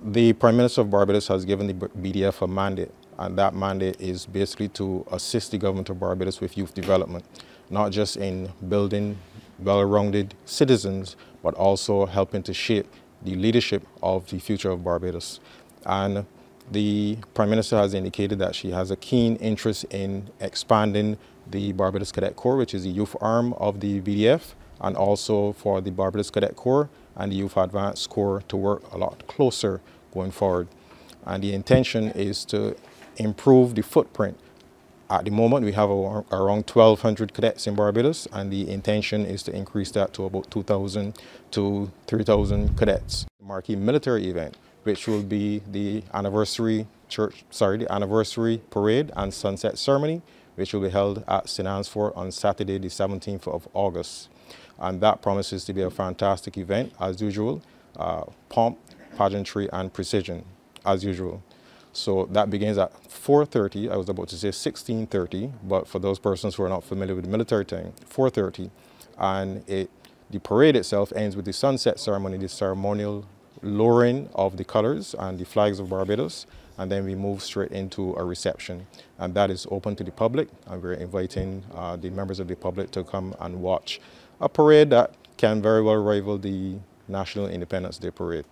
The Prime Minister of Barbados has given the BDF a mandate, and that mandate is basically to assist the government of Barbados with youth development, not just in building well-rounded citizens, but also helping to shape the leadership of the future of Barbados. And the Prime Minister has indicated that she has a keen interest in expanding the Barbados Cadet Corps, which is the youth arm of the BDF, and also for the Barbados Cadet Corps and the Youth Advanced Corps to work a lot closer going forward. And the intention is to improve the footprint. At the moment, we have around 1,200 cadets in Barbados, and the intention is to increase that to about 2,000 to 3,000 cadets. The marquee military event, which will be the anniversary church, sorry, the anniversary parade and sunset ceremony, which will be held at St. Anne's Fort on Saturday, the 17th of August. And that promises to be a fantastic event, as usual. Uh, pomp, pageantry, and precision, as usual. So that begins at 4.30. I was about to say 16.30, but for those persons who are not familiar with the military time, 4.30. And it, the parade itself ends with the sunset ceremony, the ceremonial lowering of the colors and the flags of Barbados and then we move straight into a reception. And that is open to the public, and we're inviting uh, the members of the public to come and watch a parade that can very well rival the National Independence Day Parade.